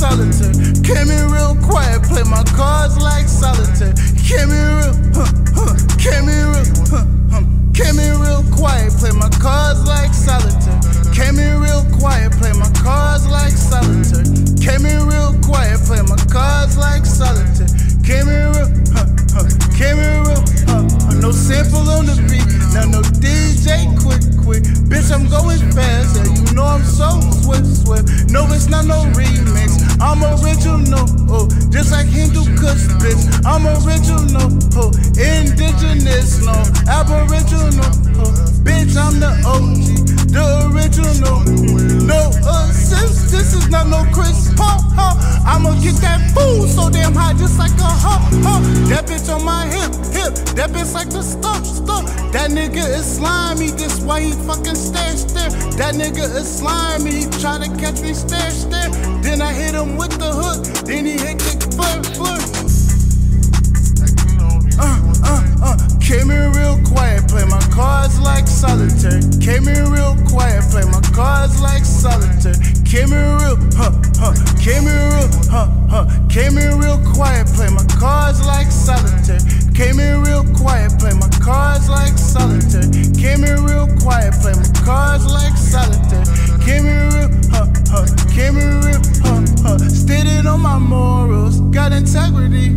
solitaire. Came in real quiet, play my cards like solitaire. Came in real, huh, huh, came in real, huh, huh. Came in real quiet, play my cards like solitaire. Came in real quiet, play my cards like solitaire. Came in real quiet, play my cards like solitaire. Came in real, huh, huh. Came in real, huh, huh. No sample on the beat, now no DJ Quik, quick. Bitch, I'm going fast, yeah, you know I'm so swift, swift. No, it's not no remix. I'm original, indigenous, no, aboriginal, oh, bitch. I'm the OG, the original. No assist, this is not no Chris Paul, huh? I'ma get that food so damn high, just like a huh, huh. That bitch on my hip, hip. That bitch like the stuff, stump. That nigga is slimy, this why he fucking stare, stare. That nigga is slimy, he try to catch me stare, stare. Then I hit him with the hook, then he hit the Came in real, huh, huh. Came in real quiet, play my cards like solitaire. Came in real quiet, play my cards like solitaire. Came in real quiet, play my cards like solitaire. Came in real, huh, huh. Came in real, huh, huh. Stated on my morals, got integrity.